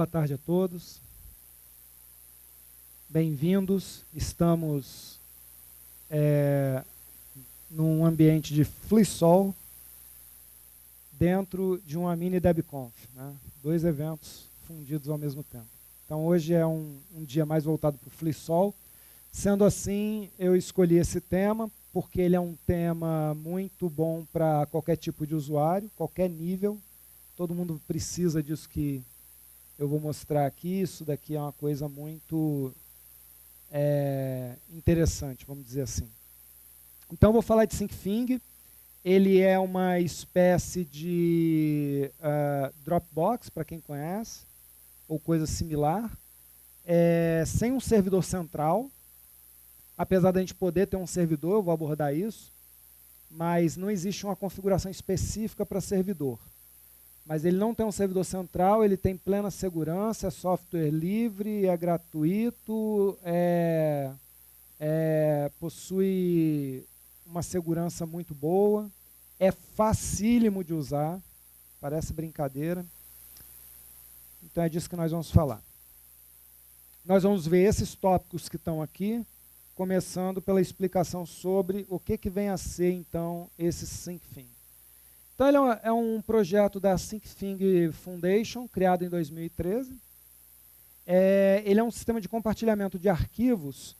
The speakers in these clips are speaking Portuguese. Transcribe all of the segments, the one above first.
Boa tarde a todos. Bem-vindos. Estamos é, num ambiente de FliSol dentro de uma mini DebConf, né? dois eventos fundidos ao mesmo tempo. Então hoje é um, um dia mais voltado para o FliSol. Sendo assim, eu escolhi esse tema porque ele é um tema muito bom para qualquer tipo de usuário, qualquer nível. Todo mundo precisa disso que eu vou mostrar aqui. Isso daqui é uma coisa muito é, interessante, vamos dizer assim. Então, vou falar de SyncFing. Ele é uma espécie de uh, Dropbox, para quem conhece, ou coisa similar, é, sem um servidor central. Apesar da gente poder ter um servidor, eu vou abordar isso, mas não existe uma configuração específica para servidor. Mas ele não tem um servidor central, ele tem plena segurança, é software livre, é gratuito, é, é, possui uma segurança muito boa, é facílimo de usar, parece brincadeira. Então é disso que nós vamos falar. Nós vamos ver esses tópicos que estão aqui, começando pela explicação sobre o que, que vem a ser então esse SyncFing. Então ele é um projeto da SyncFing Foundation, criado em 2013. É, ele é um sistema de compartilhamento de arquivos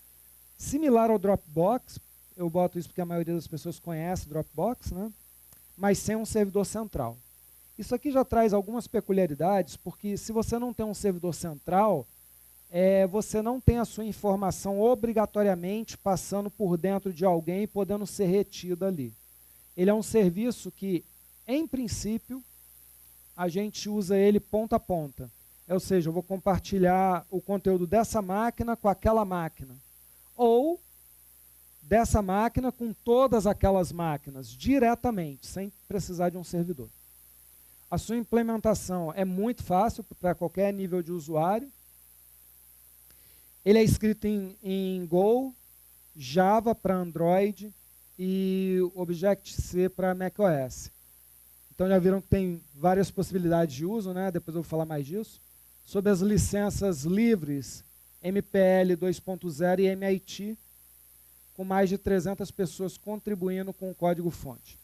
similar ao Dropbox, eu boto isso porque a maioria das pessoas conhece Dropbox, né? mas sem um servidor central. Isso aqui já traz algumas peculiaridades, porque se você não tem um servidor central, é, você não tem a sua informação obrigatoriamente passando por dentro de alguém e podendo ser retida ali. Ele é um serviço que, em princípio, a gente usa ele ponta a ponta. Ou seja, eu vou compartilhar o conteúdo dessa máquina com aquela máquina. Ou dessa máquina com todas aquelas máquinas, diretamente, sem precisar de um servidor. A sua implementação é muito fácil para qualquer nível de usuário. Ele é escrito em, em Go, Java para Android e Objective-C para macOS. Então já viram que tem várias possibilidades de uso, né? depois eu vou falar mais disso. Sob as licenças livres MPL 2.0 e MIT com mais de 300 pessoas contribuindo com o código-fonte.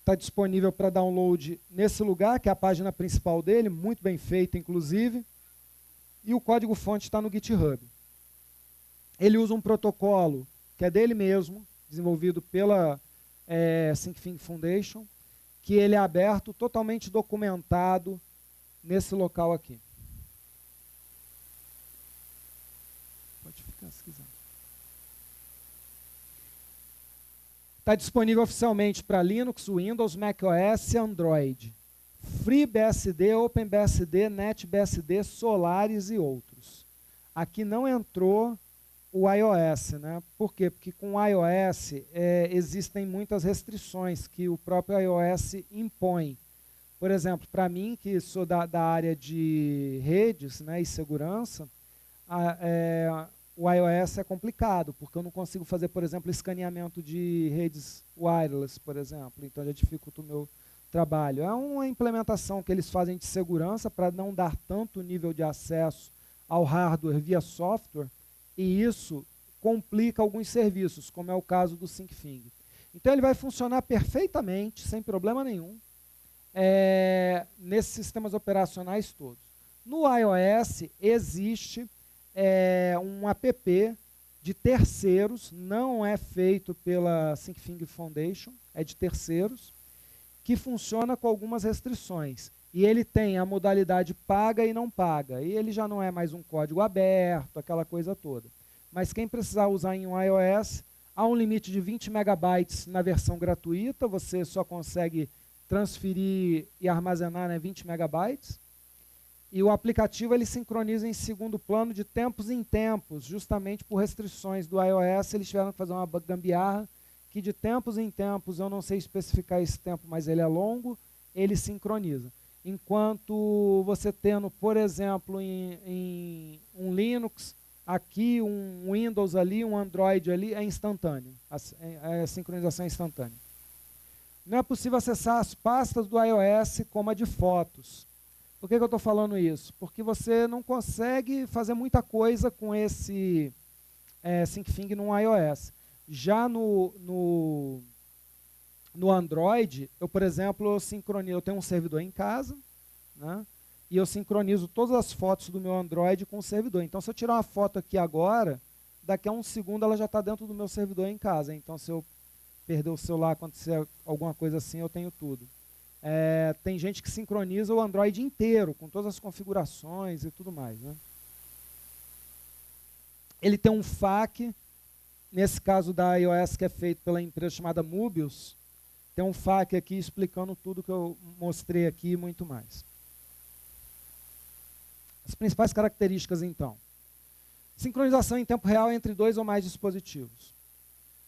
Está disponível para download nesse lugar, que é a página principal dele, muito bem feita, inclusive. E o código-fonte está no GitHub. Ele usa um protocolo que é dele mesmo, desenvolvido pela é, Foundation, que ele é aberto, totalmente documentado nesse local aqui. Pode ficar se quiser. Está disponível oficialmente para Linux, Windows, macOS e Android. FreeBSD, OpenBSD, NetBSD, Solaris e outros. Aqui não entrou o iOS, né? Por quê? Porque com o iOS é, existem muitas restrições que o próprio iOS impõe. Por exemplo, para mim, que sou da, da, área de redes né, e segurança, a, é, o iOS é complicado, porque eu não consigo fazer, por exemplo, escaneamento de redes wireless, por exemplo, então já dificulta o meu trabalho. É uma implementação que eles fazem de segurança para não dar tanto nível de acesso ao hardware via software, e isso complica alguns serviços, como é o caso do SyncFing. Então ele vai funcionar perfeitamente, sem problema nenhum, é, nesses sistemas operacionais todos. No iOS existe é um app de terceiros, não é feito pela SyncFing Foundation, é de terceiros, que funciona com algumas restrições. E ele tem a modalidade paga e não paga. E ele já não é mais um código aberto, aquela coisa toda. Mas quem precisar usar em um iOS, há um limite de 20 megabytes na versão gratuita, você só consegue transferir e armazenar né, 20 megabytes e o aplicativo ele sincroniza em segundo plano de tempos em tempos, justamente por restrições do iOS, eles tiveram que fazer uma gambiarra que de tempos em tempos, eu não sei especificar esse tempo, mas ele é longo, ele sincroniza. Enquanto você tendo, por exemplo, em, em um Linux, aqui um Windows ali, um Android ali, é instantâneo, a, é, a sincronização é instantânea. Não é possível acessar as pastas do iOS como a de fotos. Por que, que eu estou falando isso? Porque você não consegue fazer muita coisa com esse é, SyncFing no iOS. Já no, no, no Android, eu, por exemplo, eu sincronizo, eu tenho um servidor em casa, né, e eu sincronizo todas as fotos do meu Android com o servidor. Então, se eu tirar uma foto aqui agora, daqui a um segundo ela já está dentro do meu servidor em casa. Então, se eu perder o celular, acontecer alguma coisa assim, eu tenho tudo. É, tem gente que sincroniza o Android inteiro, com todas as configurações e tudo mais. Né? Ele tem um FAQ, nesse caso da iOS que é feito pela empresa chamada Mobius, tem um FAQ aqui explicando tudo que eu mostrei aqui e muito mais. As principais características, então. Sincronização em tempo real entre dois ou mais dispositivos.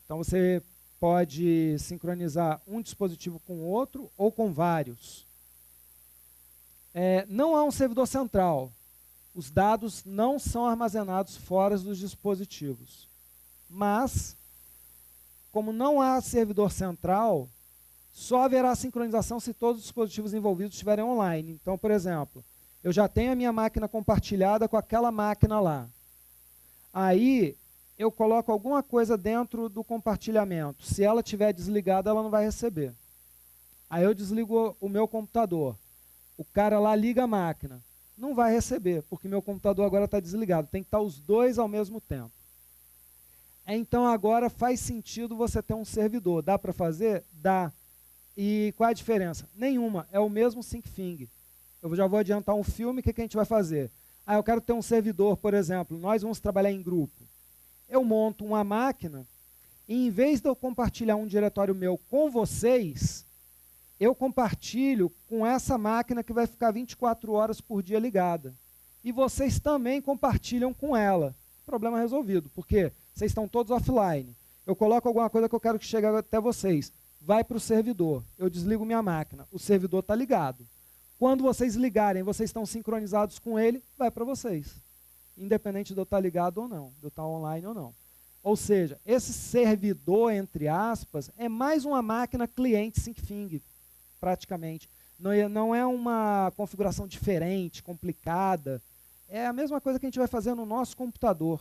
Então, você pode sincronizar um dispositivo com outro ou com vários. É, não há um servidor central. Os dados não são armazenados fora dos dispositivos. Mas, como não há servidor central, só haverá sincronização se todos os dispositivos envolvidos estiverem online. Então, por exemplo, eu já tenho a minha máquina compartilhada com aquela máquina lá. Aí eu coloco alguma coisa dentro do compartilhamento. Se ela estiver desligada, ela não vai receber. Aí eu desligo o meu computador. O cara lá liga a máquina. Não vai receber, porque meu computador agora está desligado. Tem que estar os dois ao mesmo tempo. Então agora faz sentido você ter um servidor. Dá para fazer? Dá. E qual é a diferença? Nenhuma. É o mesmo SyncFing. Eu já vou adiantar um filme, o que, que a gente vai fazer? Ah, eu quero ter um servidor, por exemplo. Nós vamos trabalhar em grupo eu monto uma máquina e em vez de eu compartilhar um diretório meu com vocês, eu compartilho com essa máquina que vai ficar 24 horas por dia ligada. E vocês também compartilham com ela. Problema resolvido, porque vocês estão todos offline. Eu coloco alguma coisa que eu quero que chegue até vocês. Vai para o servidor. Eu desligo minha máquina. O servidor está ligado. Quando vocês ligarem, vocês estão sincronizados com ele, vai para vocês independente de eu estar ligado ou não, de eu estar online ou não. Ou seja, esse servidor, entre aspas, é mais uma máquina cliente SyncFing, praticamente. Não é, não é uma configuração diferente, complicada. É a mesma coisa que a gente vai fazer no nosso computador.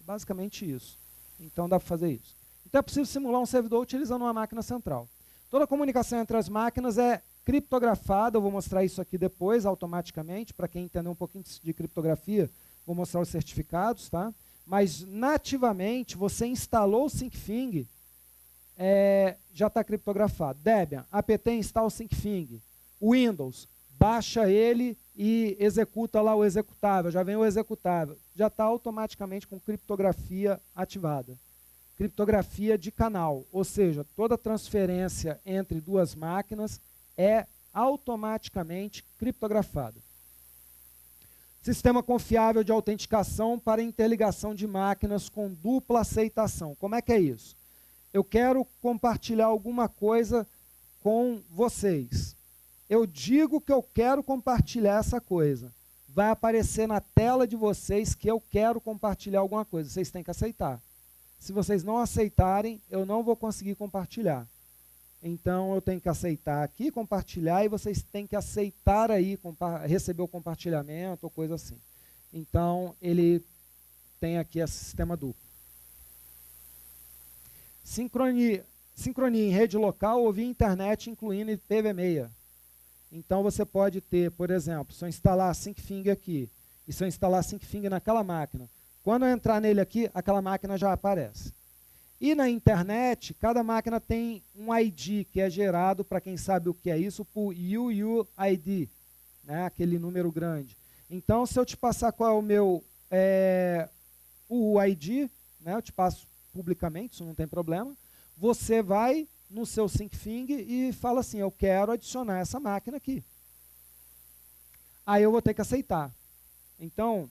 Basicamente isso. Então dá para fazer isso. Então é possível simular um servidor utilizando uma máquina central. Toda a comunicação entre as máquinas é criptografada, eu vou mostrar isso aqui depois automaticamente, para quem entender um pouquinho de criptografia, vou mostrar os certificados, tá? Mas nativamente você instalou o SyncFing, é, já está criptografado. Debian, apt install SyncFing. Windows, baixa ele e executa lá o executável, já vem o executável. Já está automaticamente com criptografia ativada. Criptografia de canal, ou seja, toda transferência entre duas máquinas é automaticamente criptografada. Sistema confiável de autenticação para interligação de máquinas com dupla aceitação. Como é que é isso? Eu quero compartilhar alguma coisa com vocês. Eu digo que eu quero compartilhar essa coisa. Vai aparecer na tela de vocês que eu quero compartilhar alguma coisa. Vocês têm que aceitar. Se vocês não aceitarem, eu não vou conseguir compartilhar. Então eu tenho que aceitar aqui, compartilhar, e vocês têm que aceitar aí, receber o compartilhamento ou coisa assim. Então ele tem aqui esse sistema duplo. Sincronia, sincronia em rede local ou via internet, incluindo IPv6. Então você pode ter, por exemplo, se eu instalar SyncFing aqui, e se eu instalar SyncFing naquela máquina, quando eu entrar nele aqui, aquela máquina já aparece. E na internet, cada máquina tem um ID que é gerado, para quem sabe o que é isso, por UUID, né, aquele número grande. Então, se eu te passar qual é o meu é, UUID, né, eu te passo publicamente, isso não tem problema, você vai no seu SyncFing e fala assim, eu quero adicionar essa máquina aqui. Aí eu vou ter que aceitar. Então,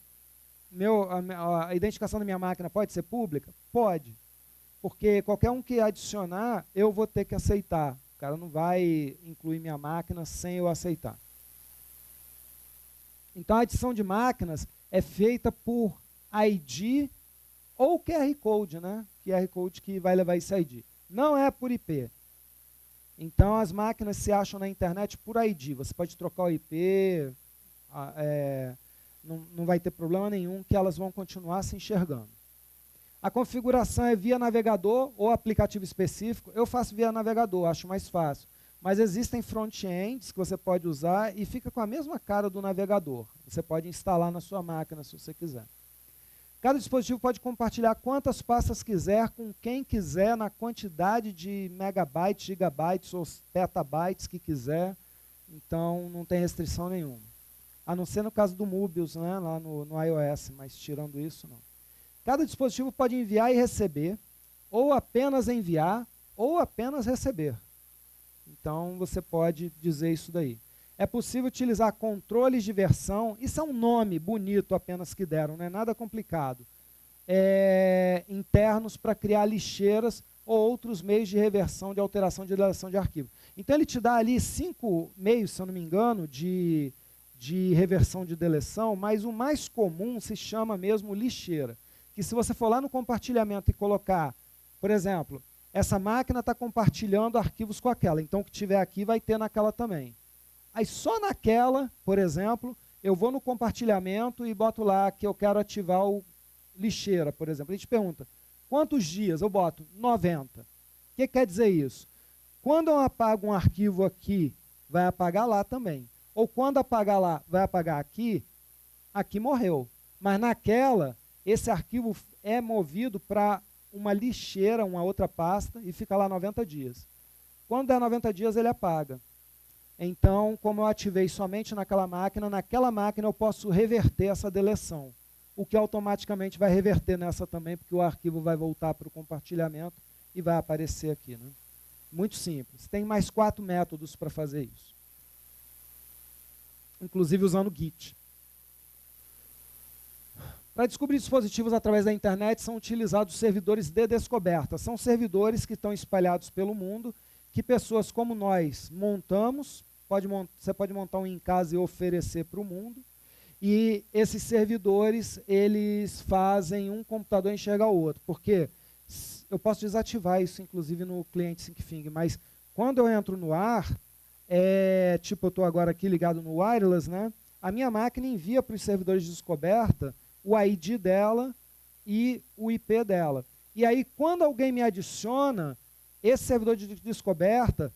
meu, a, a identificação da minha máquina pode ser pública? Pode porque qualquer um que adicionar, eu vou ter que aceitar. O cara não vai incluir minha máquina sem eu aceitar. Então a adição de máquinas é feita por ID ou QR Code, né? QR Code que vai levar esse ID. Não é por IP. Então as máquinas se acham na internet por ID. Você pode trocar o IP, é, não, não vai ter problema nenhum, que elas vão continuar se enxergando. A configuração é via navegador ou aplicativo específico. Eu faço via navegador, acho mais fácil. Mas existem front-ends que você pode usar e fica com a mesma cara do navegador. Você pode instalar na sua máquina se você quiser. Cada dispositivo pode compartilhar quantas pastas quiser com quem quiser, na quantidade de megabytes, gigabytes ou petabytes que quiser. Então não tem restrição nenhuma. A não ser no caso do Mobius, né, lá no, no iOS, mas tirando isso, não. Cada dispositivo pode enviar e receber, ou apenas enviar, ou apenas receber. Então você pode dizer isso daí. É possível utilizar controles de versão, isso é um nome bonito apenas que deram, não é nada complicado. É, internos para criar lixeiras ou outros meios de reversão, de alteração, de deleção de arquivo. Então ele te dá ali cinco meios, se eu não me engano, de, de reversão de deleção, mas o mais comum se chama mesmo lixeira. Que se você for lá no compartilhamento e colocar, por exemplo, essa máquina está compartilhando arquivos com aquela, então o que tiver aqui vai ter naquela também. Aí só naquela, por exemplo, eu vou no compartilhamento e boto lá que eu quero ativar o lixeira, por exemplo. A gente pergunta, quantos dias? Eu boto 90. O que quer dizer isso? Quando eu apago um arquivo aqui, vai apagar lá também. Ou quando apagar lá, vai apagar aqui, aqui morreu. Mas naquela, esse arquivo é movido para uma lixeira, uma outra pasta, e fica lá 90 dias. Quando der 90 dias, ele apaga. Então, como eu ativei somente naquela máquina, naquela máquina eu posso reverter essa deleção. O que automaticamente vai reverter nessa também, porque o arquivo vai voltar para o compartilhamento e vai aparecer aqui. Né? Muito simples. Tem mais quatro métodos para fazer isso. Inclusive usando Git. Para descobrir dispositivos através da internet são utilizados servidores de descoberta. São servidores que estão espalhados pelo mundo, que pessoas como nós montamos, pode você pode montar um em casa e oferecer para o mundo, e esses servidores, eles fazem um computador enxergar o outro, porque eu posso desativar isso, inclusive, no cliente SyncFing, mas quando eu entro no ar, é, tipo, eu estou agora aqui ligado no wireless, né? a minha máquina envia para os servidores de descoberta o ID dela e o IP dela. E aí, quando alguém me adiciona, esse servidor de descoberta,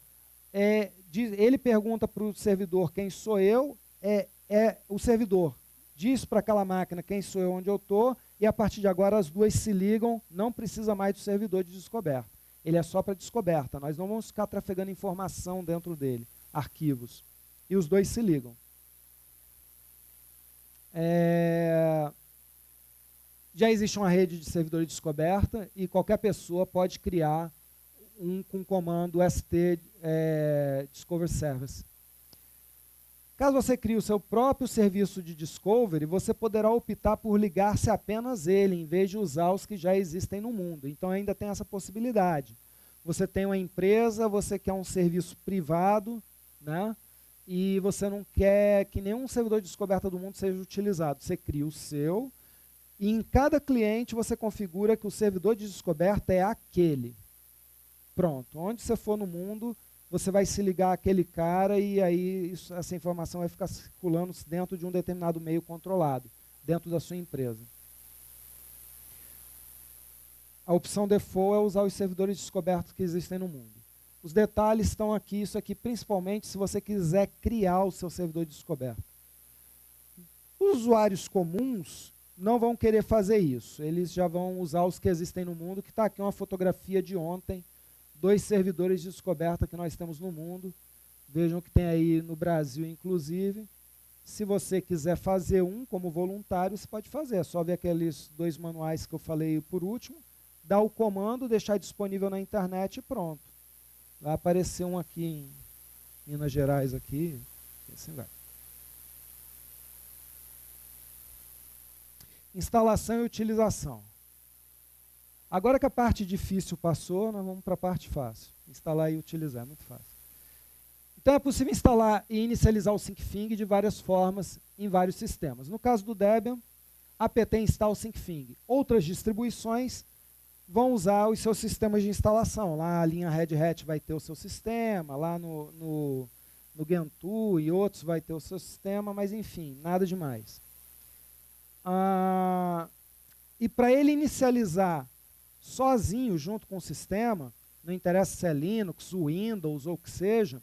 é, diz, ele pergunta para o servidor quem sou eu, é, é o servidor diz para aquela máquina quem sou eu, onde eu estou, e a partir de agora as duas se ligam, não precisa mais do servidor de descoberta. Ele é só para descoberta, nós não vamos ficar trafegando informação dentro dele, arquivos. E os dois se ligam. É, já existe uma rede de servidores de descoberta e qualquer pessoa pode criar um com comando st é, discover service. Caso você crie o seu próprio serviço de discovery, você poderá optar por ligar-se apenas ele, em vez de usar os que já existem no mundo. Então ainda tem essa possibilidade. Você tem uma empresa, você quer um serviço privado, né? e você não quer que nenhum servidor de descoberta do mundo seja utilizado. Você cria o seu, e em cada cliente você configura que o servidor de descoberta é aquele. Pronto. Onde você for no mundo, você vai se ligar àquele cara e aí isso, essa informação vai ficar circulando dentro de um determinado meio controlado, dentro da sua empresa. A opção default é usar os servidores de descoberta que existem no mundo. Os detalhes estão aqui, isso aqui principalmente se você quiser criar o seu servidor de descoberta. Usuários comuns não vão querer fazer isso. Eles já vão usar os que existem no mundo, que está aqui uma fotografia de ontem, dois servidores de descoberta que nós temos no mundo. Vejam que tem aí no Brasil, inclusive. Se você quiser fazer um como voluntário, você pode fazer. É só ver aqueles dois manuais que eu falei por último, dar o comando, deixar disponível na internet e pronto. Vai aparecer um aqui em Minas Gerais, aqui, assim vai. instalação e utilização. Agora que a parte difícil passou, nós vamos para a parte fácil. Instalar e utilizar, é muito fácil. Então é possível instalar e inicializar o SyncFing de várias formas em vários sistemas. No caso do Debian, apt install SyncFing. Outras distribuições vão usar os seus sistemas de instalação. Lá a linha Red Hat vai ter o seu sistema, lá no, no, no Gentoo e outros vai ter o seu sistema, mas enfim, nada demais. Ah, e para ele inicializar sozinho, junto com o sistema, não interessa se é Linux, Windows ou o que seja,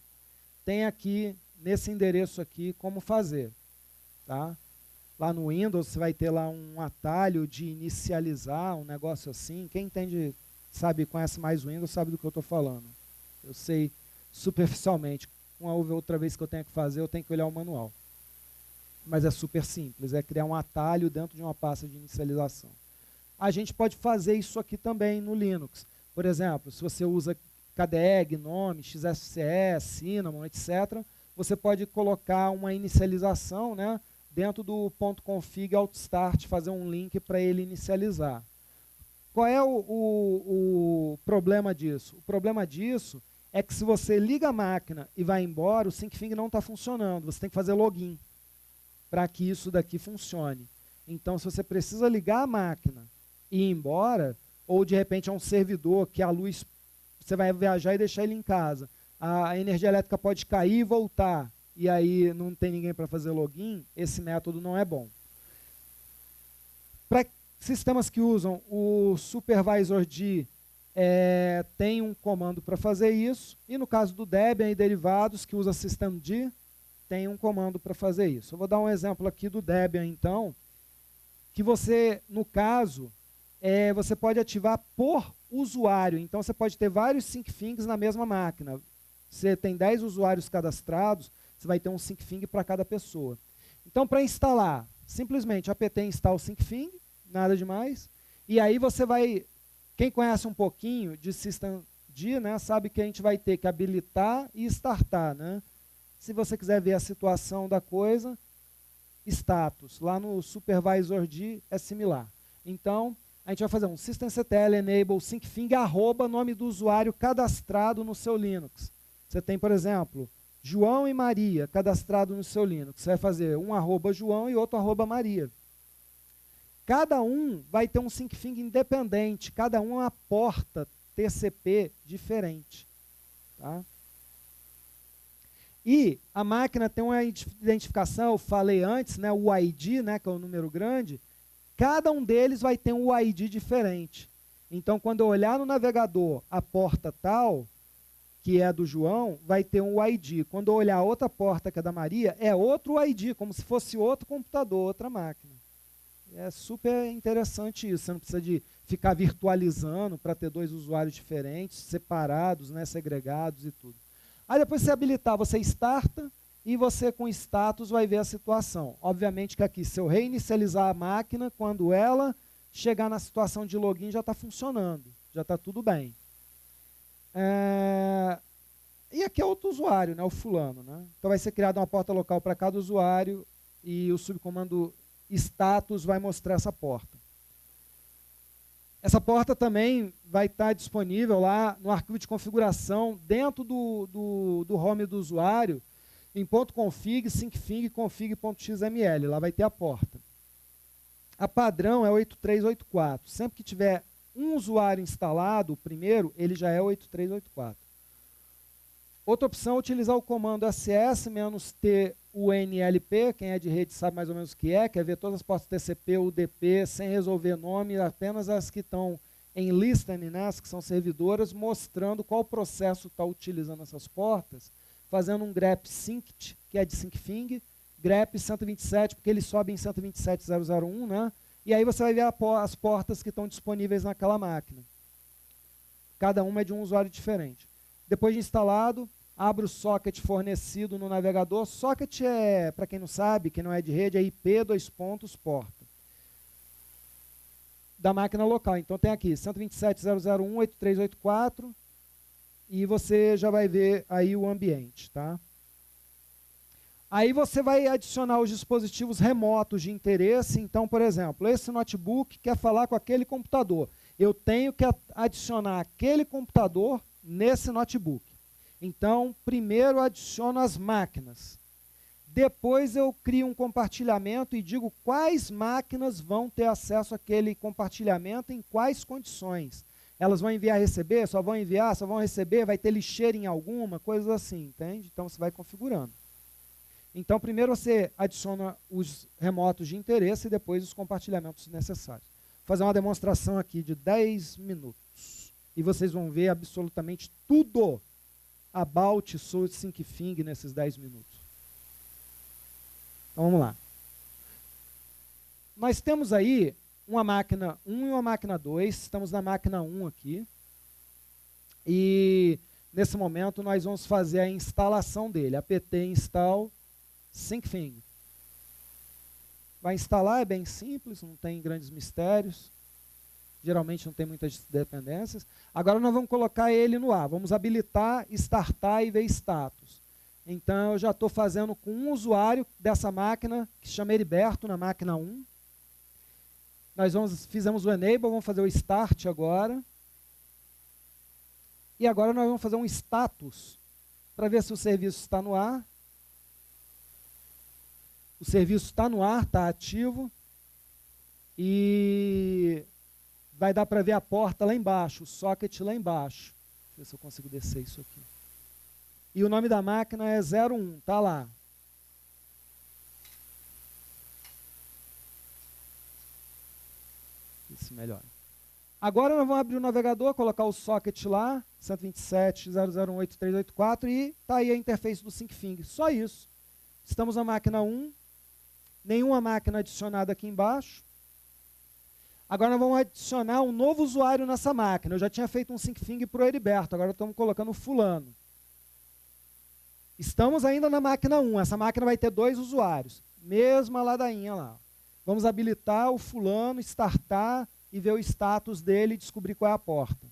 tem aqui, nesse endereço aqui, como fazer. Tá? Lá no Windows você vai ter lá um atalho de inicializar, um negócio assim. Quem entende, sabe, conhece mais o Windows, sabe do que eu estou falando. Eu sei superficialmente. Uma outra vez que eu tenho que fazer, eu tenho que olhar o manual. Mas é super simples, é criar um atalho dentro de uma pasta de inicialização. A gente pode fazer isso aqui também no Linux. Por exemplo, se você usa KDE, GNOME, XFCE, Cinnamon, etc., você pode colocar uma inicialização né, dentro do .config start, fazer um link para ele inicializar. Qual é o, o, o, problema disso? O problema disso é que se você liga a máquina e vai embora, o SyncFing não está funcionando. Você tem que fazer login para que isso daqui funcione. Então, se você precisa ligar a máquina e ir embora, ou de repente é um servidor que a luz, você vai viajar e deixar ele em casa, a energia elétrica pode cair e voltar, e aí não tem ninguém para fazer login, esse método não é bom. Para sistemas que usam o supervisor de é, tem um comando para fazer isso, e no caso do Debian e derivados, que usa systemd, tem um comando para fazer isso. Eu vou dar um exemplo aqui do Debian, então, que você, no caso, é, você pode ativar por usuário. Então, você pode ter vários syncfings na mesma máquina. Você tem 10 usuários cadastrados, você vai ter um syncfing para cada pessoa. Então, para instalar, simplesmente apt install syncfing, nada demais, e aí você vai quem conhece um pouquinho de Systemd, né, sabe que a gente vai ter que habilitar e startar. Né? Se você quiser ver a situação da coisa, status. Lá no supervisor D é similar. Então, a gente vai fazer um systemctl enable syncfing arroba nome do usuário cadastrado no seu Linux. Você tem, por exemplo, João e Maria cadastrado no seu Linux. Você vai fazer um arroba João e outro arroba Maria. Cada um vai ter um syncfing independente, cada um é uma porta TCP diferente. Tá? E a máquina tem uma identificação, eu falei antes, né, o ID, né, que é o número grande, cada um deles vai ter um ID diferente. Então, quando eu olhar no navegador a porta tal, que é do João, vai ter um ID. Quando eu olhar outra porta, que é da Maria, é outro ID, como se fosse outro computador, outra máquina. É super interessante isso. Você não precisa de ficar virtualizando para ter dois usuários diferentes, separados, né, segregados e tudo. Aí depois você habilitar, você starta e você com status vai ver a situação. Obviamente que aqui, se eu reinicializar a máquina, quando ela chegar na situação de login, já está funcionando, já está tudo bem. É... E aqui é outro usuário, né, o fulano. Né? Então vai ser criada uma porta local para cada usuário e o subcomando status vai mostrar essa porta. Essa porta também vai estar disponível lá no arquivo de configuração, dentro do, do, do home do usuário, em .config, syncfig, config.xml. Lá vai ter a porta. A padrão é 8384. Sempre que tiver um usuário instalado, o primeiro, ele já é 8384. Outra opção é utilizar o comando ss-t o NLP, quem é de rede sabe mais ou menos o que é, quer ver todas as portas TCP, UDP, sem resolver nome, apenas as que estão em listening, né, as que são servidoras, mostrando qual processo está utilizando essas portas, fazendo um grep synct, que é de syncfing, grep 127, porque ele sobe em 127.001, né, e aí você vai ver as portas que estão disponíveis naquela máquina. Cada uma é de um usuário diferente. Depois de instalado, abro o socket fornecido no navegador. Socket é, para quem não sabe, quem não é de rede, é IP, dois pontos, porta. Da máquina local. Então tem aqui 127.001.8384 e você já vai ver aí o ambiente, tá? Aí você vai adicionar os dispositivos remotos de interesse. Então, por exemplo, esse notebook quer falar com aquele computador. Eu tenho que adicionar aquele computador nesse notebook. Então, primeiro adiciono as máquinas. Depois eu crio um compartilhamento e digo quais máquinas vão ter acesso àquele compartilhamento, em quais condições. elas vão enviar receber, só vão enviar, só vão receber, vai ter lixeira em alguma, coisas assim, entende? Então você vai configurando. Então primeiro você adiciona os remotos de interesse e depois os compartilhamentos necessários. Vou fazer uma demonstração aqui de 10 minutos. E vocês vão ver absolutamente tudo about SyncFing nesses 10 minutos. Então vamos lá. Nós temos aí uma máquina 1 e uma máquina 2. Estamos na máquina 1 aqui. E nesse momento nós vamos fazer a instalação dele. apt install SyncFing. Vai instalar, é bem simples, não tem grandes mistérios. Geralmente não tem muitas dependências. Agora nós vamos colocar ele no ar. Vamos habilitar, startar e ver status. Então eu já estou fazendo com um usuário dessa máquina, que chama Heriberto, na máquina 1. Nós vamos, fizemos o enable, vamos fazer o start agora. E agora nós vamos fazer um status para ver se o serviço está no ar. O serviço está no ar, está ativo. E vai dar para ver a porta lá embaixo, o socket lá embaixo. Deixa eu ver se eu consigo descer isso aqui. E o nome da máquina é 01, tá lá. Isso melhor. Agora nós vamos abrir o navegador, colocar o socket lá, 127.001.8384 e está aí a interface do SyncFing. Só isso. Estamos na máquina 1, nenhuma máquina adicionada aqui embaixo. Agora nós vamos adicionar um novo usuário nessa máquina. Eu já tinha feito um SyncFing para o Heriberto, agora estamos colocando fulano. Estamos ainda na máquina 1. Essa máquina vai ter dois usuários. Mesma ladainha lá. Vamos habilitar o fulano, startar e ver o status dele e descobrir qual é a porta.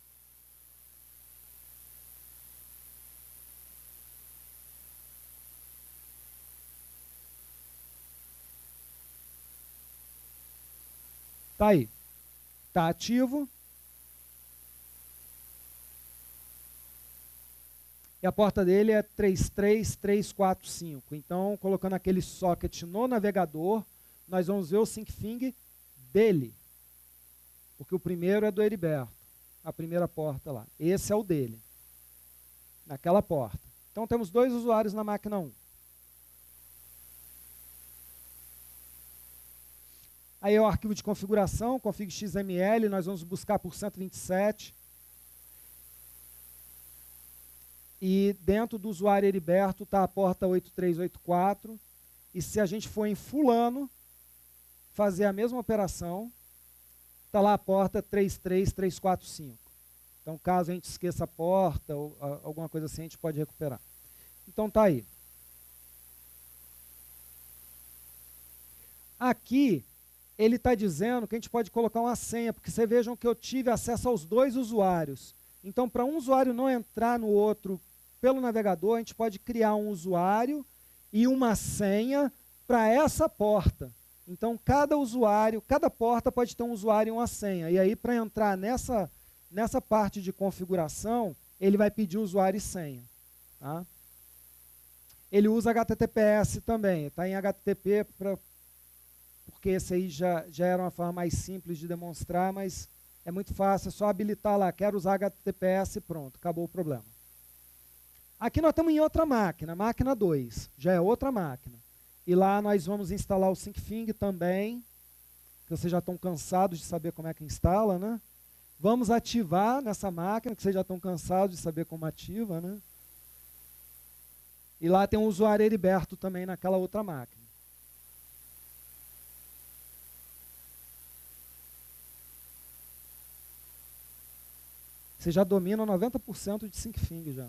Tá aí. Tá ativo. E a porta dele é 33345. Então, colocando aquele socket no navegador, nós vamos ver o SyncFing dele. Porque o primeiro é do Heriberto, a primeira porta lá. Esse é o dele, naquela porta. Então temos dois usuários na máquina 1. Aí é o arquivo de configuração, config XML, nós vamos buscar por 127. E dentro do usuário Heriberto está a porta 8384. E se a gente for em fulano, fazer a mesma operação, está lá a porta 33345. Então, caso a gente esqueça a porta ou a, alguma coisa assim, a gente pode recuperar. Então, está aí. Aqui, ele está dizendo que a gente pode colocar uma senha, porque vocês vejam que eu tive acesso aos dois usuários. Então, para um usuário não entrar no outro pelo navegador, a gente pode criar um usuário e uma senha para essa porta. Então, cada usuário, cada porta pode ter um usuário e uma senha. E aí, para entrar nessa, nessa parte de configuração, ele vai pedir usuário e senha. Tá? Ele usa HTTPS também, está em HTTP, pra, porque esse aí já, já era uma forma mais simples de demonstrar, mas é muito fácil, é só habilitar lá, quero usar HTTPS pronto, acabou o problema. Aqui nós estamos em outra máquina, máquina 2, já é outra máquina. E lá nós vamos instalar o SyncFing também, que vocês já estão cansados de saber como é que instala, né? Vamos ativar nessa máquina, que vocês já estão cansados de saber como ativa, né? E lá tem um usuário Heriberto também naquela outra máquina. Você já domina 90% de SyncFing já.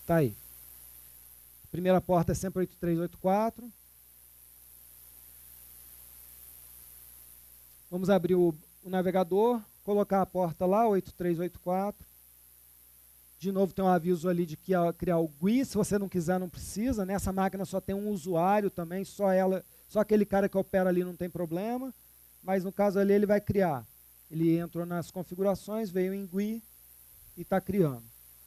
Está aí. Primeira porta é sempre 8384. Vamos abrir o, o navegador, colocar a porta lá, 8384. De novo tem um aviso ali de que criar o GUI, se você não quiser não precisa, nessa máquina só tem um usuário também, só ela, só aquele cara que opera ali não tem problema, mas no caso ali ele vai criar. Ele entrou nas configurações, veio em GUI e está criando.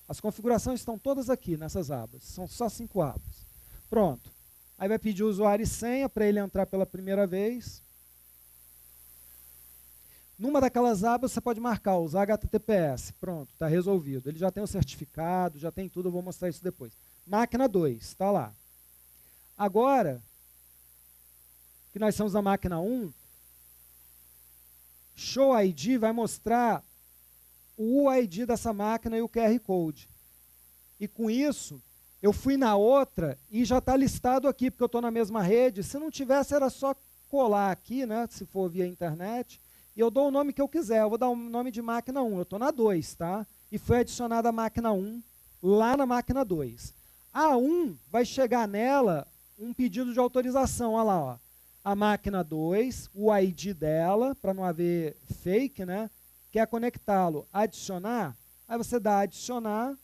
As configurações estão todas aqui nessas abas, são só cinco abas. Pronto. Aí vai pedir usuário e senha para ele entrar pela primeira vez. Numa daquelas abas você pode marcar, usar HTTPS. Pronto, está resolvido. Ele já tem o certificado, já tem tudo, eu vou mostrar isso depois. Máquina 2, está lá. Agora, que nós estamos na máquina 1, Show ID vai mostrar o UID dessa máquina e o QR Code. E com isso, eu fui na outra e já está listado aqui, porque eu estou na mesma rede. Se não tivesse, era só colar aqui, né, se for via internet, e eu dou o nome que eu quiser. Eu vou dar o nome de máquina 1, eu estou na 2, tá? E foi adicionada a máquina 1 lá na máquina 2. A 1 vai chegar nela um pedido de autorização, olha lá, ó. A máquina 2, o ID dela, para não haver fake, né? Quer conectá-lo, adicionar, aí você dá adicionar,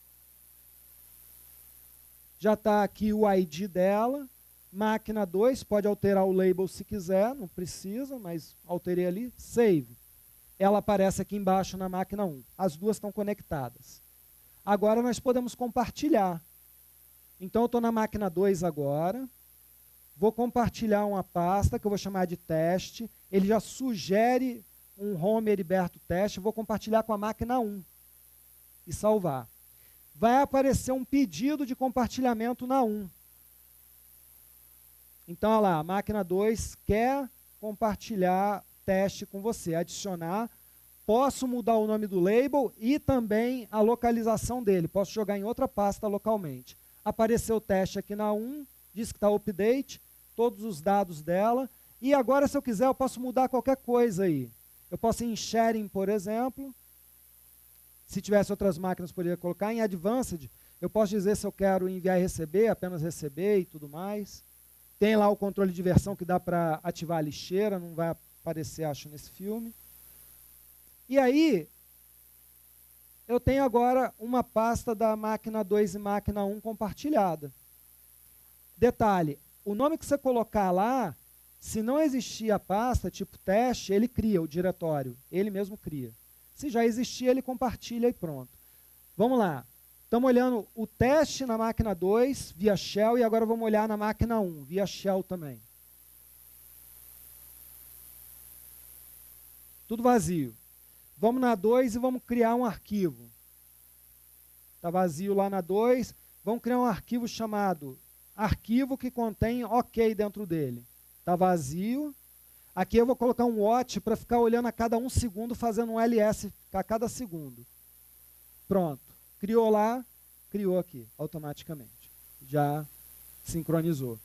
já está aqui o ID dela, Máquina 2, pode alterar o label se quiser, não precisa, mas alterei ali. Save. Ela aparece aqui embaixo na máquina 1. As duas estão conectadas. Agora nós podemos compartilhar. Então eu estou na máquina 2 agora. Vou compartilhar uma pasta que eu vou chamar de teste. Ele já sugere um home Heriberto teste. Vou compartilhar com a máquina 1 e salvar. Vai aparecer um pedido de compartilhamento na 1. Então, olha lá, a máquina 2 quer compartilhar teste com você, adicionar. Posso mudar o nome do label e também a localização dele. Posso jogar em outra pasta localmente. Apareceu o teste aqui na 1, diz que está update, todos os dados dela. E agora, se eu quiser, eu posso mudar qualquer coisa aí. Eu posso ir em sharing, por exemplo. Se tivesse outras máquinas, poderia colocar. Em advanced, eu posso dizer se eu quero enviar e receber, apenas receber e tudo mais. Tem lá o controle de versão que dá para ativar a lixeira, não vai aparecer, acho, nesse filme. E aí, eu tenho agora uma pasta da máquina 2 e máquina 1 compartilhada. Detalhe, o nome que você colocar lá, se não existir a pasta, tipo teste, ele cria o diretório, ele mesmo cria. Se já existir, ele compartilha e pronto. Vamos lá. Estamos olhando o teste na máquina 2 via shell e agora vamos olhar na máquina 1 via shell também. Tudo vazio. Vamos na 2 e vamos criar um arquivo. Está vazio lá na 2. Vamos criar um arquivo chamado arquivo que contém OK dentro dele. Está vazio. Aqui eu vou colocar um watch para ficar olhando a cada um segundo, fazendo um ls a cada segundo. Pronto. Criou lá, criou aqui, automaticamente. Já sincronizou.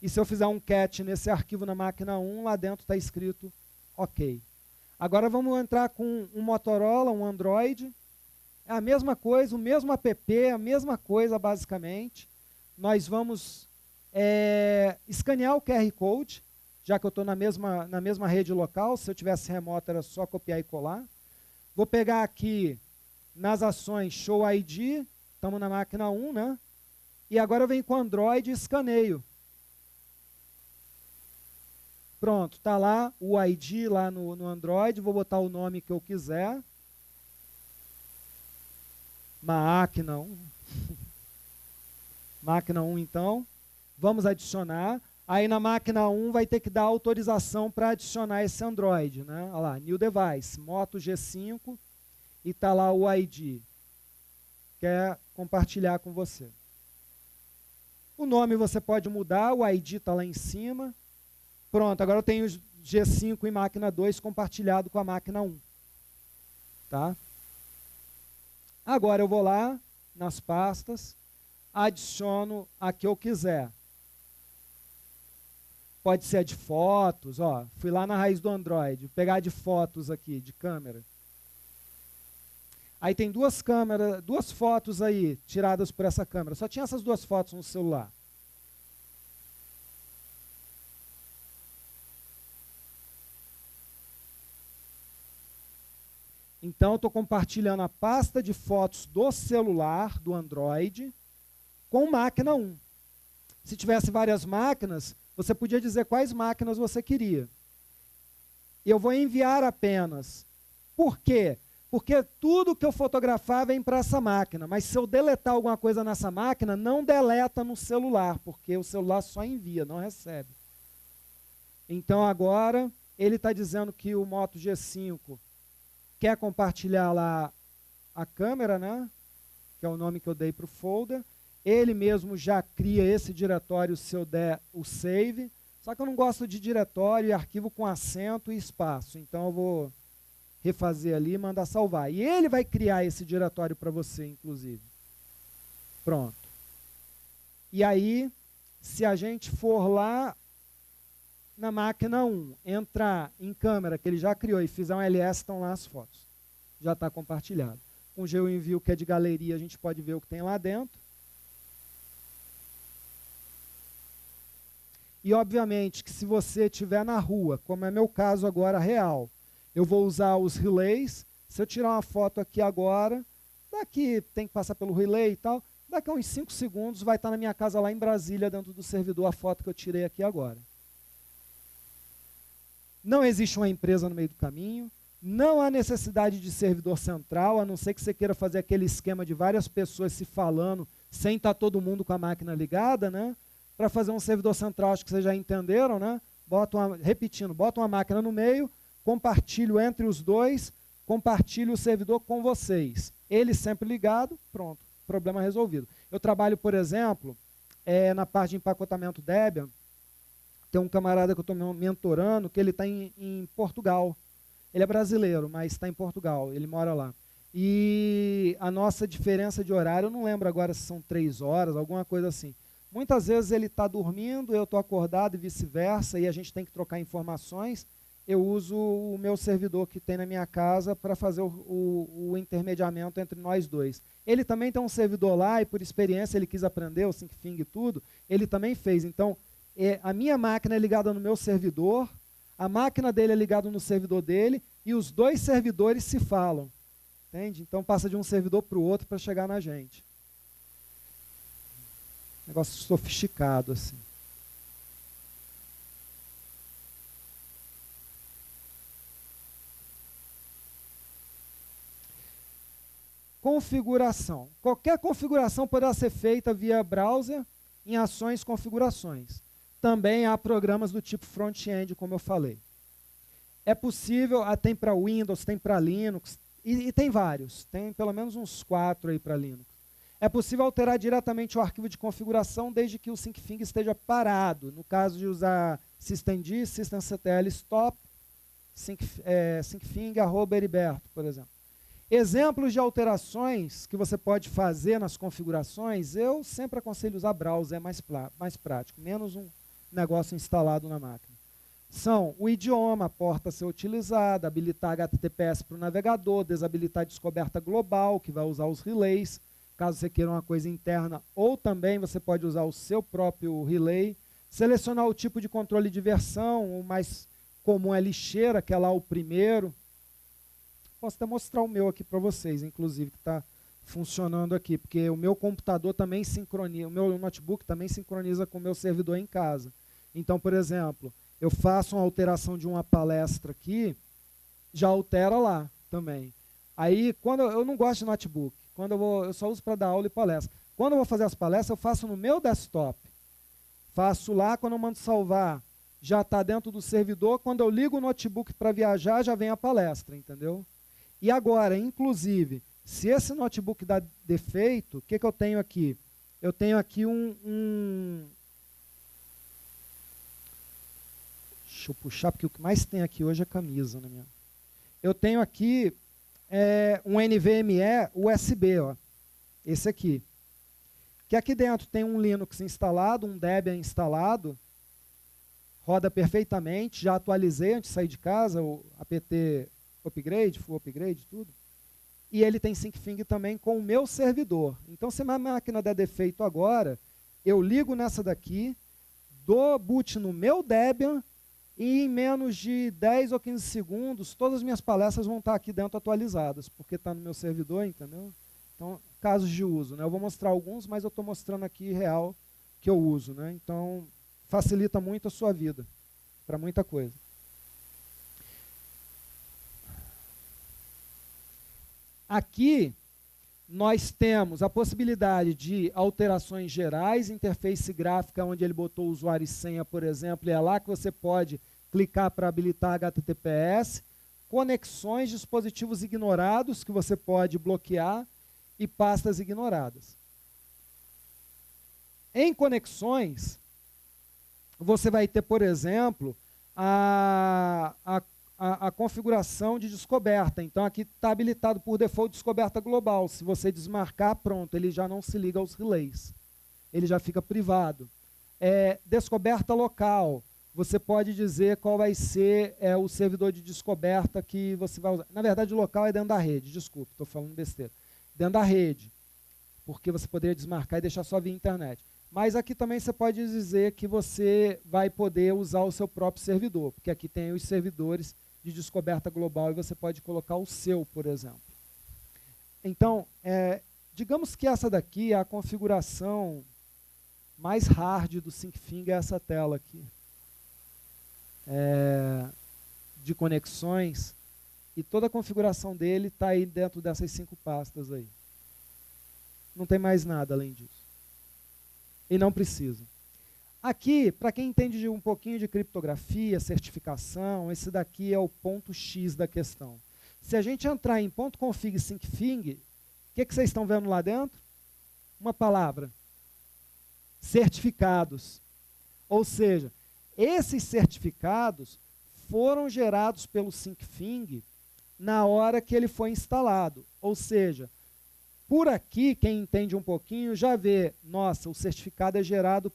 E se eu fizer um cat nesse arquivo na máquina 1, lá dentro está escrito OK. Agora vamos entrar com um Motorola, um Android. É a mesma coisa, o mesmo app, a mesma coisa basicamente. Nós vamos é, escanear o QR Code, já que eu estou na mesma, na mesma rede local. Se eu tivesse remoto, era só copiar e colar. Vou pegar aqui nas ações Show ID, estamos na máquina 1, né? E agora eu venho com Android e escaneio. Pronto, está lá o ID lá no, no Android, vou botar o nome que eu quiser. Máquina 1. máquina 1, então. Vamos adicionar. Aí na máquina 1 vai ter que dar autorização para adicionar esse Android. Né? Olha lá, New Device, Moto G5 e está lá o ID. Quer compartilhar com você. O nome você pode mudar, o ID está lá em cima. Pronto, agora eu tenho G5 em máquina 2 compartilhado com a máquina 1. Tá? Agora eu vou lá nas pastas, adiciono a que eu quiser. Pode ser a de fotos, ó, fui lá na raiz do Android, pegar de fotos aqui, de câmera. Aí tem duas câmeras, duas fotos aí tiradas por essa câmera. Só tinha essas duas fotos no celular. Então, estou compartilhando a pasta de fotos do celular, do Android, com máquina 1. Se tivesse várias máquinas, você podia dizer quais máquinas você queria. Eu vou enviar apenas. Por quê? Porque tudo que eu fotografar vem para essa máquina, mas se eu deletar alguma coisa nessa máquina, não deleta no celular, porque o celular só envia, não recebe. Então agora ele está dizendo que o Moto G5 quer compartilhar lá a câmera, né? Que é o nome que eu dei para o folder. Ele mesmo já cria esse diretório se eu der o save. Só que eu não gosto de diretório e arquivo com acento e espaço. Então eu vou refazer ali e mandar salvar. E ele vai criar esse diretório para você, inclusive. Pronto. E aí, se a gente for lá na máquina 1, entrar em câmera que ele já criou e fizer um LS, estão lá as fotos. Já está compartilhado. Com o GeoEnvio, que é de galeria, a gente pode ver o que tem lá dentro. E, obviamente, que se você estiver na rua, como é meu caso agora real, eu vou usar os relays. Se eu tirar uma foto aqui agora, daqui tem que passar pelo relay e tal, daqui a uns 5 segundos vai estar na minha casa lá em Brasília, dentro do servidor, a foto que eu tirei aqui agora. Não existe uma empresa no meio do caminho, não há necessidade de servidor central, a não ser que você queira fazer aquele esquema de várias pessoas se falando sem estar todo mundo com a máquina ligada, né? Para fazer um servidor central, acho que vocês já entenderam, né? Bota uma, repetindo, bota uma máquina no meio, compartilho entre os dois, compartilho o servidor com vocês. Ele sempre ligado, pronto, problema resolvido. Eu trabalho, por exemplo, é, na parte de empacotamento Debian, tem um camarada que eu estou mentorando, que ele está em, em, Portugal. Ele é brasileiro, mas está em Portugal, ele mora lá. E a nossa diferença de horário, eu não lembro agora se são três horas, alguma coisa assim. Muitas vezes ele está dormindo, eu estou acordado e vice-versa, e a gente tem que trocar informações. Eu uso o meu servidor que tem na minha casa para fazer o, o, o, intermediamento entre nós dois. Ele também tem um servidor lá e, por experiência, ele quis aprender o SyncFing e tudo. Ele também fez. Então, é, a minha máquina é ligada no meu servidor, a máquina dele é ligada no servidor dele, e os dois servidores se falam. Entende? Então passa de um servidor para o outro para chegar na gente. Negócio sofisticado assim. Configuração. Qualquer configuração poderá ser feita via browser em ações configurações. Também há programas do tipo front-end, como eu falei. É possível, ah, tem para Windows, tem para Linux, e, e, tem vários, tem pelo menos uns quatro aí para Linux. É possível alterar diretamente o arquivo de configuração desde que o SyncFing esteja parado. No caso de usar systemd, systemctl stop, sync, é, syncfing, arroba Heriberto, por exemplo. Exemplos de alterações que você pode fazer nas configurações, eu sempre aconselho usar browser, é mais, mais prático, menos um negócio instalado na máquina. São o idioma, a porta a ser utilizada, habilitar HTTPS para o navegador, desabilitar a descoberta global, que vai usar os relays, caso você queira uma coisa interna, ou também você pode usar o seu próprio relay, selecionar o tipo de controle de versão, o mais comum é lixeira, que é lá o primeiro. Posso até mostrar o meu aqui para vocês, inclusive, que está funcionando aqui, porque o meu computador também sincroniza, o meu notebook também sincroniza com o meu servidor em casa. Então, por exemplo, eu faço uma alteração de uma palestra aqui, já altera lá também. Aí, quando eu, eu não gosto de notebook, quando eu, vou, eu só uso para dar aula e palestra. Quando eu vou fazer as palestras, eu faço no meu desktop. Faço lá, quando eu mando salvar, já está dentro do servidor. Quando eu ligo o notebook para viajar, já vem a palestra, entendeu? E agora, inclusive, se esse notebook dá defeito, o que, que eu tenho aqui? Eu tenho aqui um, um Deixa eu puxar, porque o que mais tem aqui hoje é camisa. Né, minha? Eu tenho aqui é, um NVMe USB, ó, esse aqui. Que aqui dentro tem um Linux instalado, um Debian instalado, roda perfeitamente, já atualizei antes de sair de casa, o apt upgrade, full upgrade, tudo. E ele tem SyncFing também com o meu servidor. Então, se a minha máquina der defeito agora, eu ligo nessa daqui, dou boot no meu Debian e em menos de 10 ou 15 segundos, todas as minhas palestras vão estar aqui dentro atualizadas, porque está no meu servidor, entendeu? Então, casos de uso. Né? Eu vou mostrar alguns, mas eu estou mostrando aqui real que eu uso. Né? Então, facilita muito a sua vida, para muita coisa. Aqui, nós temos a possibilidade de alterações gerais, interface gráfica, onde ele botou usuário e senha, por exemplo, e é lá que você pode clicar para habilitar HTTPS, conexões, dispositivos ignorados que você pode bloquear e pastas ignoradas. Em conexões, você vai ter, por exemplo, a, a, a, configuração de descoberta. Então, aqui está habilitado por default descoberta global. Se você desmarcar, pronto, ele já não se liga aos relays. Ele já fica privado. É, descoberta local. Você pode dizer qual vai ser é, o servidor de descoberta que você vai usar. Na verdade, o local é dentro da rede, desculpe, estou falando besteira. Dentro da rede, porque você poderia desmarcar e deixar só via internet. Mas aqui também você pode dizer que você vai poder usar o seu próprio servidor, porque aqui tem os servidores de descoberta global e você pode colocar o seu, por exemplo. Então, é, digamos que essa daqui é a configuração mais hard do SyncFing, é essa tela aqui. É, de conexões, e toda a configuração dele está aí dentro dessas cinco pastas aí. Não tem mais nada além disso e não precisam. Aqui, para quem entende de um pouquinho de criptografia, certificação, esse daqui é o ponto X da questão. Se a gente entrar em ponto .config syncfing, o que, que vocês estão vendo lá dentro? Uma palavra. Certificados. Ou seja, esses certificados foram gerados pelo syncfing na hora que ele foi instalado. Ou seja, por aqui, quem entende um pouquinho já vê, nossa, o certificado é gerado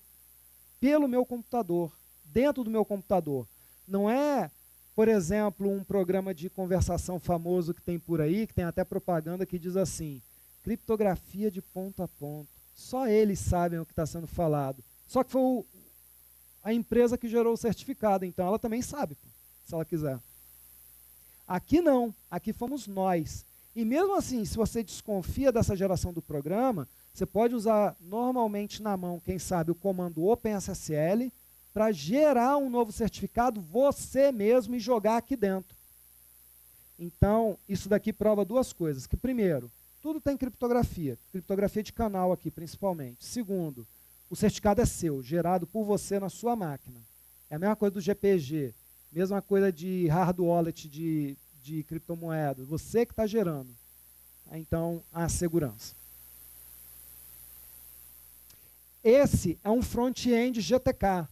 pelo meu computador, dentro do meu computador. Não é, por exemplo, um programa de conversação famoso que tem por aí, que tem até propaganda que diz assim: criptografia de ponto a ponto. Só eles sabem o que está sendo falado. Só que foi o, a empresa que gerou o certificado, então ela também sabe, se ela quiser. Aqui não, aqui fomos nós. E mesmo assim, se você desconfia dessa geração do programa, você pode usar normalmente na mão, quem sabe, o comando OpenSSL para gerar um novo certificado você mesmo e jogar aqui dentro. Então, isso daqui prova duas coisas. Que primeiro, tudo tem criptografia, criptografia de canal aqui principalmente. Segundo, o certificado é seu, gerado por você na sua máquina. É a mesma coisa do GPG, mesma coisa de hard wallet de de criptomoedas, você que está gerando. Então, a segurança. Esse é um front-end GTK.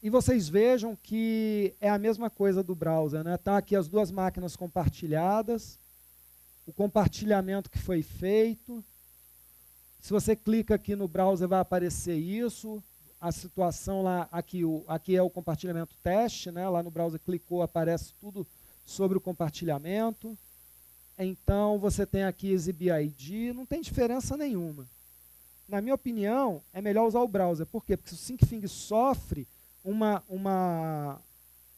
E vocês vejam que é a mesma coisa do browser. Né? Tá aqui as duas máquinas compartilhadas, o compartilhamento que foi feito. Se você clica aqui no browser, vai aparecer isso a situação lá, aqui, o, aqui é o compartilhamento teste, né? lá no browser clicou, aparece tudo sobre o compartilhamento. Então você tem aqui exibir ID, não tem diferença nenhuma. Na minha opinião, é melhor usar o browser. Por quê? Porque se o SyncFing sofre uma, uma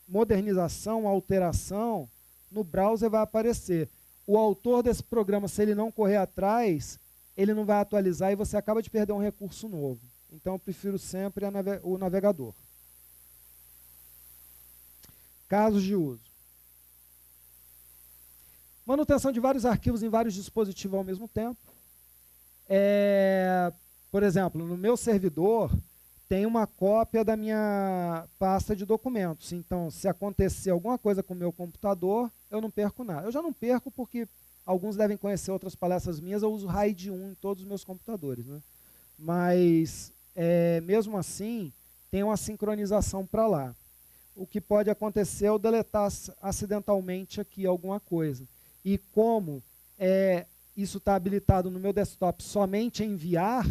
modernização, uma alteração, no browser vai aparecer. O autor desse programa, se ele não correr atrás, ele não vai atualizar e você acaba de perder um recurso novo. Então eu prefiro sempre nave o navegador. Casos de uso. Manutenção de vários arquivos em vários dispositivos ao mesmo tempo. É, por exemplo, no meu servidor tem uma cópia da minha pasta de documentos. Então, se acontecer alguma coisa com o meu computador, eu não perco nada. Eu já não perco porque alguns devem conhecer outras palestras minhas, eu uso RAID 1 em todos os meus computadores. Né? Mas é, mesmo assim, tem uma sincronização para lá. O que pode acontecer é eu deletar acidentalmente aqui alguma coisa. E como é, isso está habilitado no meu desktop somente enviar,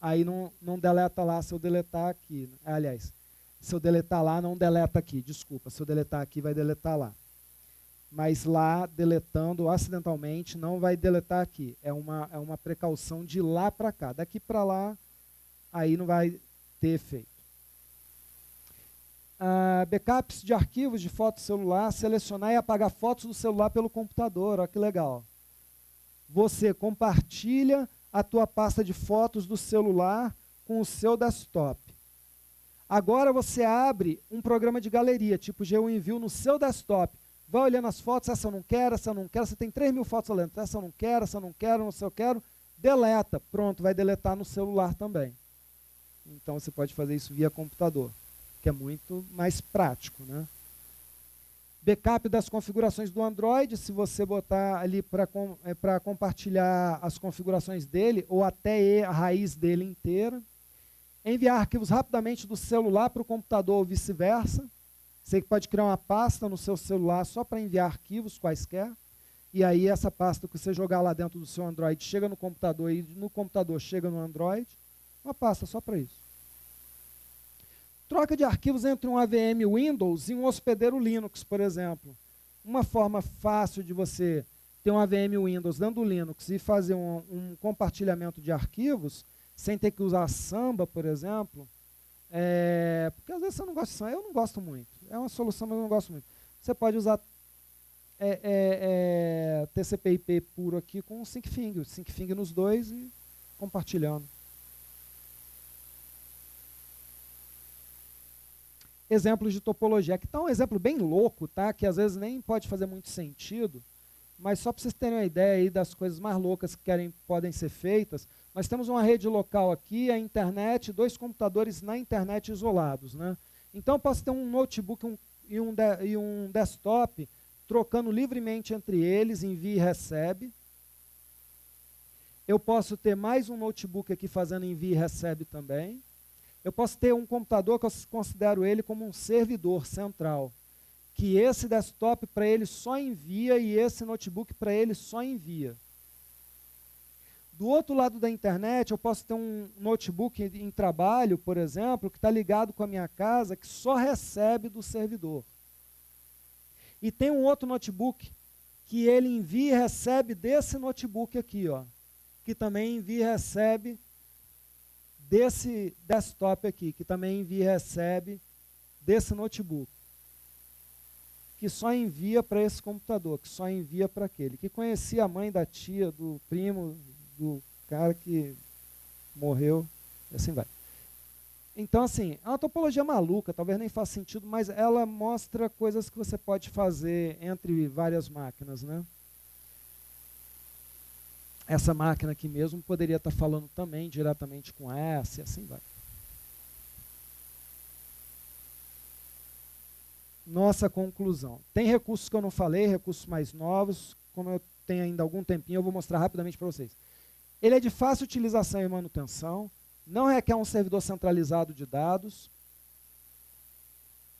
aí não, não deleta lá se eu deletar aqui. Aliás, se eu deletar lá, não deleta aqui. Desculpa, se eu deletar aqui, vai deletar lá. Mas lá, deletando acidentalmente, não vai deletar aqui. É uma, é uma precaução de lá para cá. Daqui para lá, aí não vai ter efeito. Uh, backups de arquivos de foto celular, selecionar e apagar fotos do celular pelo computador, olha que legal. Você compartilha a tua pasta de fotos do celular com o seu desktop. Agora você abre um programa de galeria, tipo G1 Envio no seu desktop. Vai olhando as fotos, essa eu não quero, essa eu não quero, você tem 3 mil fotos olhando, essa eu não quero, essa eu não quero, essa eu quero, deleta. Pronto, vai deletar no celular também. Então você pode fazer isso via computador. que é muito mais prático. Né? Backup das configurações do Android, se você botar ali para é, compartilhar as configurações dele, ou até a raiz dele inteira. Enviar arquivos rapidamente do celular para o computador ou vice-versa. Você pode criar uma pasta no seu celular só para enviar arquivos quaisquer. E aí essa pasta que você jogar lá dentro do seu Android chega no computador e no computador chega no Android. Uma pasta só para isso. Troca de arquivos entre um AVM Windows e um hospedeiro Linux, por exemplo. Uma forma fácil de você ter um AVM Windows dando Linux e fazer um, um compartilhamento de arquivos, sem ter que usar Samba, por exemplo, é, porque às vezes você não gosta de Samba, eu não gosto muito. É uma solução, mas eu não gosto muito. Você pode usar é, é, é, TCP/IP puro aqui com o SyncFing, SyncFing nos dois e compartilhando. exemplos de topologia. Aqui está um exemplo bem louco, tá? que às vezes nem pode fazer muito sentido, mas só para vocês terem uma ideia aí das coisas mais loucas que querem, podem ser feitas, nós temos uma rede local aqui, a internet, dois computadores na internet isolados. Né? Então eu posso ter um notebook um, e, um de, e um desktop trocando livremente entre eles, envia e recebe. Eu posso ter mais um notebook aqui fazendo envia e recebe também. Eu posso ter um computador que eu considero ele como um servidor central, que esse desktop para ele só envia e esse notebook para ele só envia. Do outro lado da internet, eu posso ter um notebook em trabalho, por exemplo, que está ligado com a minha casa, que só recebe do servidor. E tem um outro notebook que ele envia e recebe desse notebook aqui, ó, que também envia e recebe desse desktop aqui, que também envia e recebe desse notebook, que só envia para esse computador, que só envia para aquele, que conhecia a mãe da tia, do primo, do cara que morreu, e assim vai. Então, assim, é uma topologia maluca, talvez nem faça sentido, mas ela mostra coisas que você pode fazer entre várias máquinas, né? essa máquina aqui mesmo poderia estar falando também diretamente com essa e assim vai. Nossa conclusão. Tem recursos que eu não falei, recursos mais novos. Como eu tenho ainda algum tempinho, eu vou mostrar rapidamente para vocês. Ele é de fácil utilização e manutenção, não requer um servidor centralizado de dados.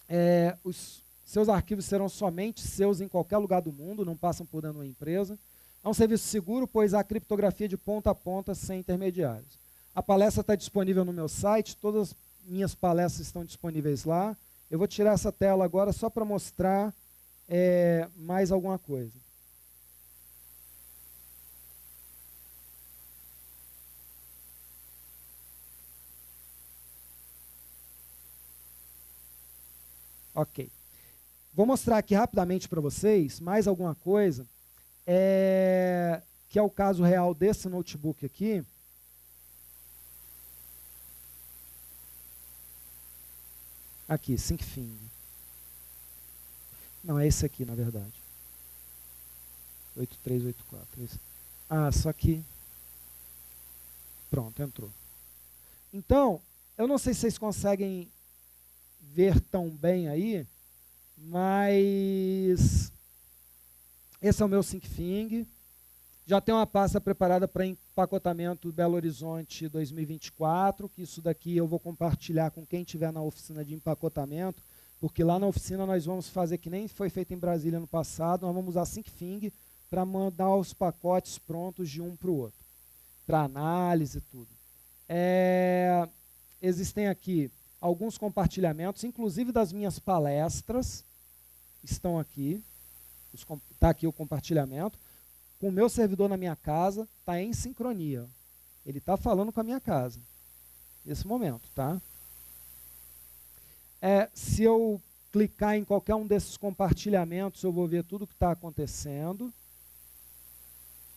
É, os seus arquivos serão somente seus em qualquer lugar do mundo, não passam por dentro da empresa. É um serviço seguro, pois há criptografia de ponta a ponta sem intermediários. A palestra está disponível no meu site, todas as minhas palestras estão disponíveis lá. Eu vou tirar essa tela agora só para mostrar é, mais alguma coisa. Ok. Vou mostrar aqui rapidamente para vocês mais alguma coisa é, que é o caso real desse notebook aqui. Aqui, SyncFing. Não, é esse aqui, na verdade. 8384. Esse. Ah, só que... Pronto, entrou. Então, eu não sei se vocês conseguem ver tão bem aí, mas esse é o meu SyncFing. Já tem uma pasta preparada para empacotamento Belo Horizonte 2024, que isso daqui eu vou compartilhar com quem estiver na oficina de empacotamento, porque lá na oficina nós vamos fazer que nem foi feito em Brasília no passado, nós vamos usar SyncFing para mandar os pacotes prontos de um para o outro, para análise e tudo. É, existem aqui alguns compartilhamentos, inclusive das minhas palestras, estão aqui. Está aqui o compartilhamento. Com o meu servidor na minha casa, está em sincronia. Ele está falando com a minha casa. Nesse momento, tá? É, se eu clicar em qualquer um desses compartilhamentos, eu vou ver tudo o que está acontecendo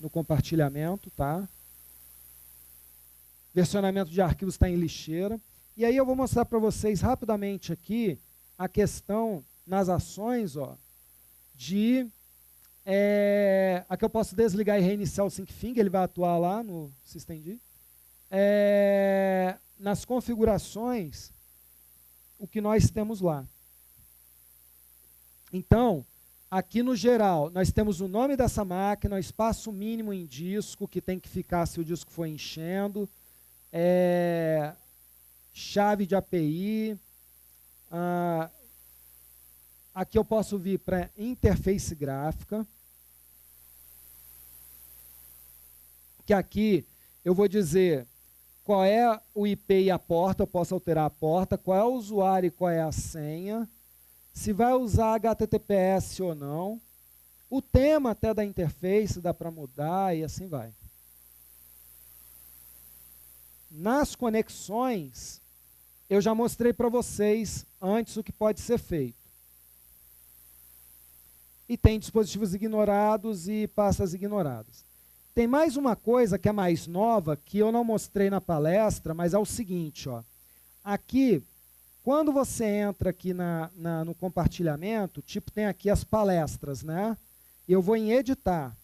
no compartilhamento, tá? Versionamento de arquivos está em lixeira. E aí eu vou mostrar para vocês rapidamente aqui a questão nas ações, ó, de é, aqui eu posso desligar e reiniciar o SyncFing, ele vai atuar lá no SystemD. É, nas configurações, o que nós temos lá. Então, aqui no geral, nós temos o nome dessa máquina, o espaço mínimo em disco, que tem que ficar se o disco for enchendo, é, chave de API. Ah, aqui eu posso vir para interface gráfica. Que aqui eu vou dizer qual é o IP e a porta, eu posso alterar a porta, qual é o usuário e qual é a senha, se vai usar HTTPS ou não, o tema até da interface dá para mudar e assim vai. Nas conexões, eu já mostrei para vocês antes o que pode ser feito. E tem dispositivos ignorados e pastas ignoradas. Tem mais uma coisa que é mais nova, que eu não mostrei na palestra, mas é o seguinte, ó. Aqui, quando você entra aqui na, na, no compartilhamento, tipo, tem aqui as palestras, né? Eu vou em editar.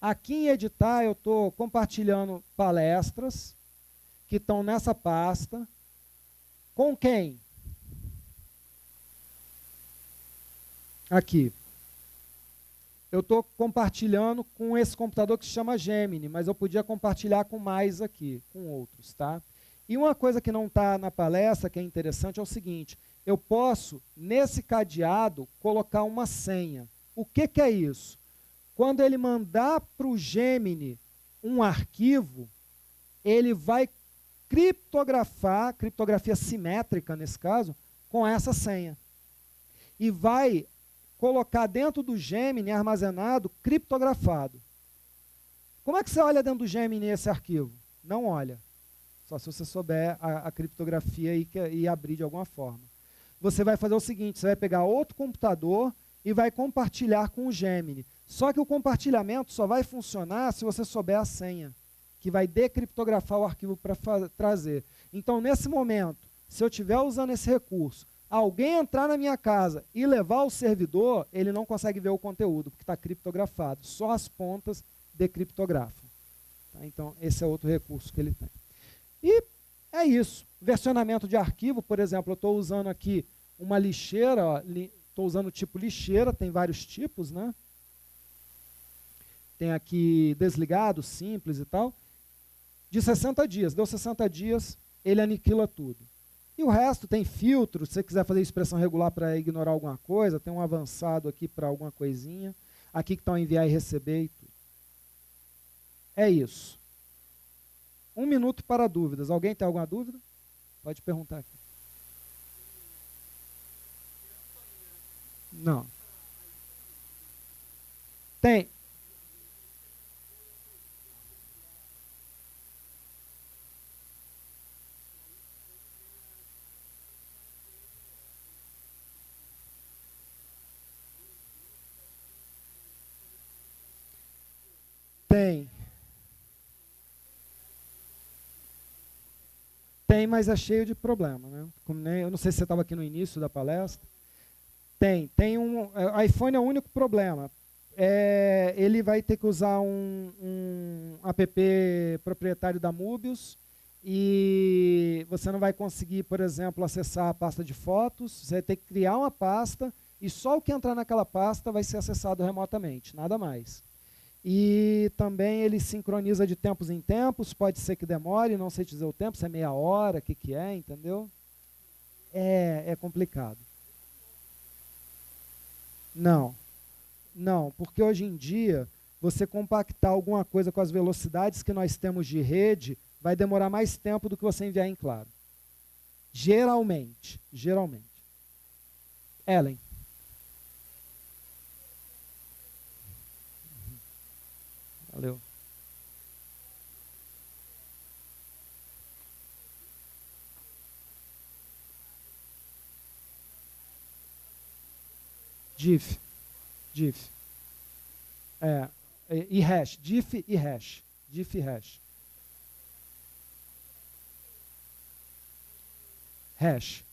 Aqui em editar, eu estou compartilhando palestras que estão nessa pasta. Com quem? Aqui eu estou compartilhando com esse computador que se chama Gemini, mas eu podia compartilhar com mais aqui, com outros. Tá? E uma coisa que não está na palestra, que é interessante, é o seguinte, eu posso, nesse cadeado, colocar uma senha. O que, que é isso? Quando ele mandar para o Gemini um arquivo, ele vai criptografar, criptografia simétrica nesse caso, com essa senha. E vai colocar dentro do Gemini armazenado criptografado. Como é que você olha dentro do Gemini esse arquivo? Não olha. Só se você souber a, a criptografia e, e abrir de alguma forma. Você vai fazer o seguinte: você vai pegar outro computador e vai compartilhar com o Gemini. Só que o compartilhamento só vai funcionar se você souber a senha, que vai decriptografar o arquivo para trazer. Então, nesse momento, se eu estiver usando esse recurso alguém entrar na minha casa e levar o servidor, ele não consegue ver o conteúdo, porque está criptografado. Só as pontas decriptografam. Tá? Então, esse é outro recurso que ele tem. E é isso. Versionamento de arquivo, por exemplo, eu estou usando aqui uma lixeira, estou usando o tipo lixeira, tem vários tipos, né? Tem aqui desligado, simples e tal. De 60 dias. Deu 60 dias, ele aniquila tudo. E o resto tem filtro, se você quiser fazer expressão regular para ignorar alguma coisa, tem um avançado aqui para alguma coisinha. Aqui que está enviar e receber e tudo. É isso. Um minuto para dúvidas. Alguém tem alguma dúvida? Pode perguntar aqui. Não. Tem. Tem. Tem, mas é cheio de problema. Né? Como eu não sei se você estava aqui no início da palestra. Tem. Tem um. É, iPhone é o único problema. É, ele vai ter que usar um, um app proprietário da Mubius e você não vai conseguir, por exemplo, acessar a pasta de fotos. Você vai ter que criar uma pasta e só o que entrar naquela pasta vai ser acessado remotamente, nada mais. E também ele sincroniza de tempos em tempos, pode ser que demore, não sei dizer o tempo, se é meia hora, o que, que é, entendeu? É, é complicado. Não, não, porque hoje em dia, você compactar alguma coisa com as velocidades que nós temos de rede, vai demorar mais tempo do que você enviar em claro. Geralmente, geralmente. Ellen. Valeu. diff, diff. É, e hash, diff e hash, diff e hash. Hash.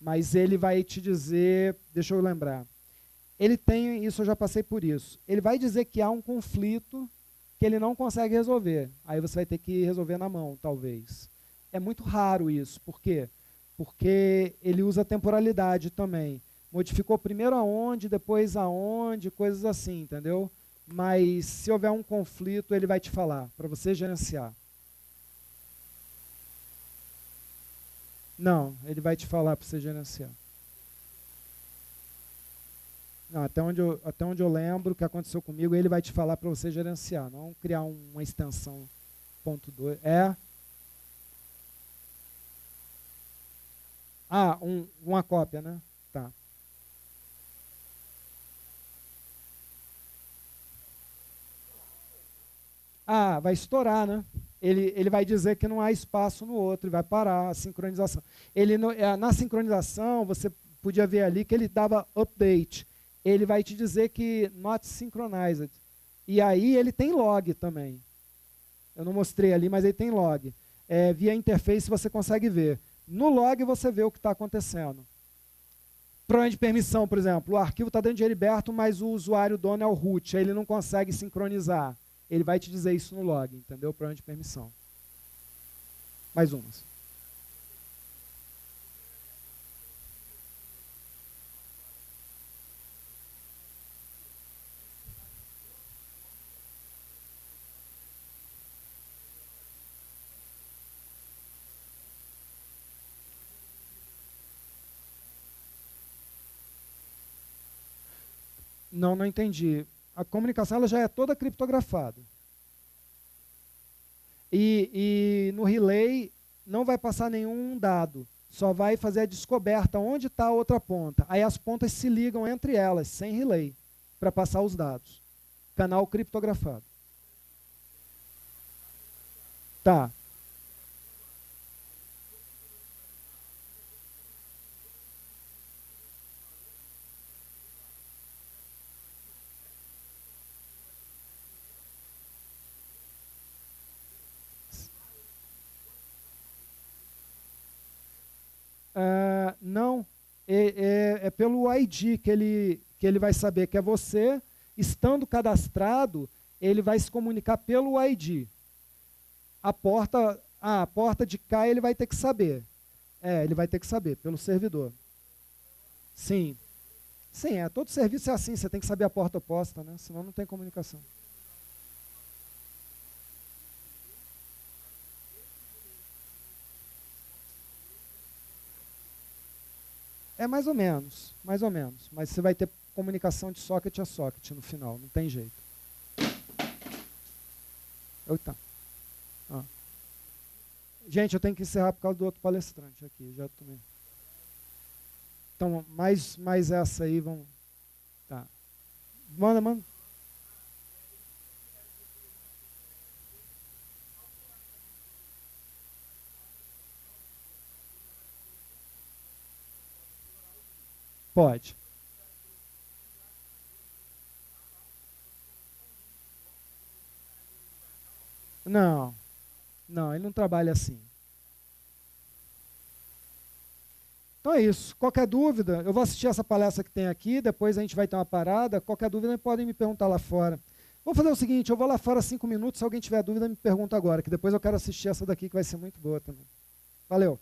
Mas ele vai te dizer, deixa eu lembrar. Ele tem, isso eu já passei por isso. Ele vai dizer que há um conflito que ele não consegue resolver. Aí você vai ter que resolver na mão, talvez. É muito raro isso. Por quê? porque ele usa temporalidade também. Modificou primeiro aonde, depois aonde, coisas assim, entendeu? Mas se houver um conflito, ele vai te falar, para você gerenciar. Não, ele vai te falar para você gerenciar. Não, até, onde eu, até onde eu lembro que aconteceu comigo, ele vai te falar para você gerenciar, não criar uma extensão ponto dois. É. Ah, um, uma cópia, né? Tá. Ah, vai estourar, né? Ele, ele vai dizer que não há espaço no outro e vai parar a sincronização. Ele, é, na sincronização, você podia ver ali que ele dava update ele vai te dizer que not synchronized. E aí ele tem log também. Eu não mostrei ali, mas ele tem log. É, via interface você consegue ver. No log você vê o que está acontecendo. Problema de permissão, por exemplo. O arquivo está dentro de Heriberto, mas o usuário dono é o root. Aí ele não consegue sincronizar. Ele vai te dizer isso no log, entendeu? Problema de permissão. Mais umas. Não, não entendi. A comunicação ela já é toda criptografada. E, e no relay não vai passar nenhum dado, só vai fazer a descoberta onde está a outra ponta. Aí as pontas se ligam entre elas, sem relay, para passar os dados. Canal criptografado. Tá. Não, é, é, é, pelo ID que ele, que ele vai saber que é você. Estando cadastrado, ele vai se comunicar pelo ID. A porta, ah, a porta de cá ele vai ter que saber. É, ele vai ter que saber, pelo servidor. Sim. Sim, é, todo serviço é assim, você tem que saber a porta oposta, né? senão não tem comunicação. É mais ou menos, mais ou menos. Mas você vai ter comunicação de socket a socket no final, não tem jeito. Eita. Ah. Gente, eu tenho que encerrar por causa do outro palestrante aqui. Já tomei. Então, mais, mais essa aí, vamos. Tá. Manda, manda. Pode. Não, não, ele não trabalha assim. Então é isso. Qualquer dúvida, eu vou assistir essa palestra que tem aqui, depois a gente vai ter uma parada. Qualquer dúvida, podem me perguntar lá fora. Vou fazer o seguinte, eu vou lá fora cinco minutos, se alguém tiver dúvida, me pergunta agora, que depois eu quero assistir essa daqui que vai ser muito boa também. Valeu.